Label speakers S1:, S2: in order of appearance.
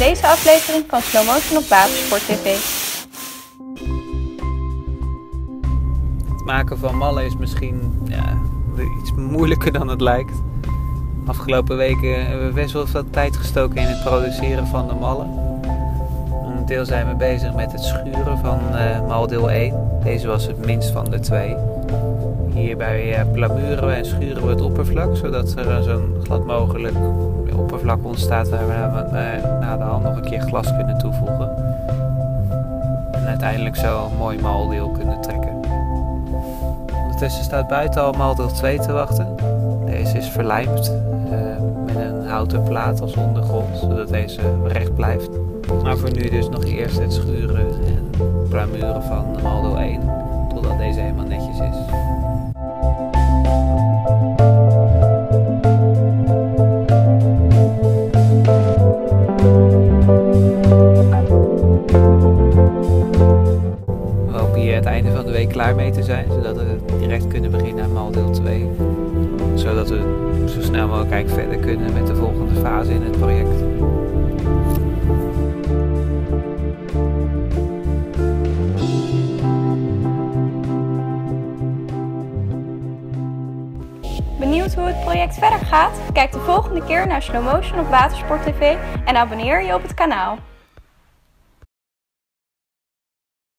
S1: aflevering van Slow Motion op Watersport TV.
S2: Het maken van mallen is misschien ja, iets moeilijker dan het lijkt. Afgelopen weken hebben we best wel veel tijd gestoken in het produceren van de mallen. Momenteel zijn we bezig met het schuren van uh, mal deel 1. Deze was het minst van de twee. Hierbij plamuren we en schuren we het oppervlak, zodat er zo'n glad mogelijk oppervlak ontstaat waar we na de hand nog een keer glas kunnen toevoegen. En uiteindelijk zo een mooi maldeel kunnen trekken. Ondertussen staat buiten al maldeel 2 te wachten. Deze is verlijmd uh, met een houten plaat als ondergrond, zodat deze recht blijft. Maar voor nu dus nog eerst het schuren en plamuren van Maldo 1, Hier het einde van de week klaar mee te zijn, zodat we direct kunnen beginnen aan Maldeel 2. Zodat we zo snel mogelijk verder kunnen met de volgende fase in het project.
S1: Benieuwd hoe het project verder gaat? Kijk de volgende keer naar Slow Motion op Watersport TV en abonneer je op het kanaal.